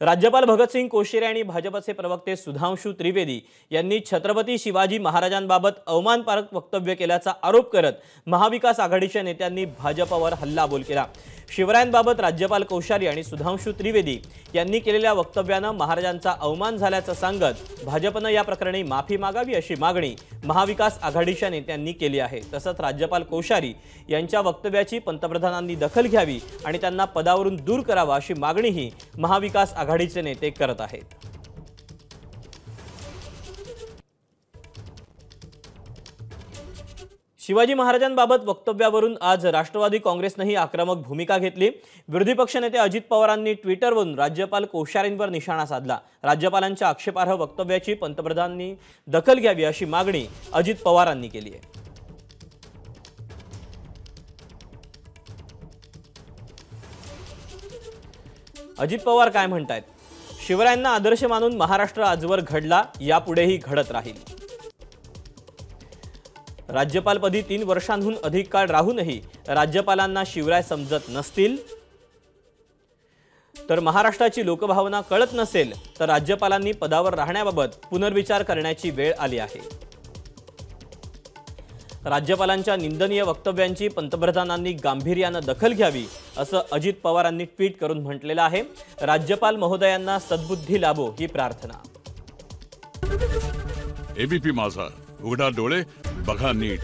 राज्यपाल भगतसिंग कोश्यारी आणि भाजपचे प्रवक्ते सुधांशू त्रिवेदी यांनी छत्रपती शिवाजी महाराजांबाबत अवमानकारक वक्तव्य केल्याचा आरोप करत महाविकास आघाडीच्या नेत्यांनी भाजपावर हल्लाबोल केला. शिवरायांबाबत राज्यपाल कोश्यारी आणि सुधांशू त्रिवेदी यांनी केलेल्या वक्तव्यानं महाराजांचा अवमान झाल्याचं सांगत भाजपनं या प्रकरणी माफी मागावी अशी मागणी महाविकास आघाडीच्या नेत्यांनी केली आहे. तसंच राज्यपाल कोश्यारी यांच्या वक्तव्याची पंतप्रधानांनी दखल घ्यावी आणि त्यांना पदावरून दूर करावा अशी मागणीही महाविकास आघाडीचे नेते करत आहेत. शिवाजी महाराजांबाबत वक्तव्यावरून आज राष्ट्रवादी काँग्रेसनंही आक्रमक भूमिका घेतली. विरोधी पक्षनेते अजित पवारांनी ट्विटरवरून राज्यपाल कोश्यारींवर निशाणा साधला. राज्यपालांच्या आक्षेपार्ह वक्तव्याची पंतप्रधानांनी दखल घ्यावी अशी मागणी अजित पवारांनी केली आहे. अजित पवार काय म्हणतायत? शिवरायांना आदर्श मानून महाराष्ट्र आजवर घडला यापुढेही घडत राहील. राज्यपालपदी तीन वर्षांहून अधिक काळ राहूनही राज्यपालांना शिवराय समजत नसतील? तर महाराष्ट्राची लोकभावना कळत नसेल तर राज्यपालांनी पदावर राहण्याबाबत पुनर्विचार करण्याची वेळ आली आहे. राज्यपालांच्या निंदनीय वक्तव्यांची पंतप्रधानांनी गांभीर्यानं दखल घ्यावी असं अजित पवारांनी ट्विट करून म्हटलेलं आहे. राज्यपाल महोदयांना सद्बुद्धी लाभो ही प्रार्थना. एबीपी माझा. उघडा डोळे बघा नीट.